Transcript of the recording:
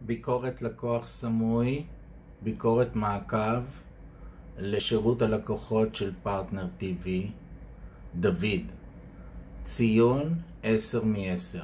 ביקורת לקוח סמוי, ביקורת מעקב לשירות הלקוחות של פרטנר TV, דוד, ציון 10 מ-10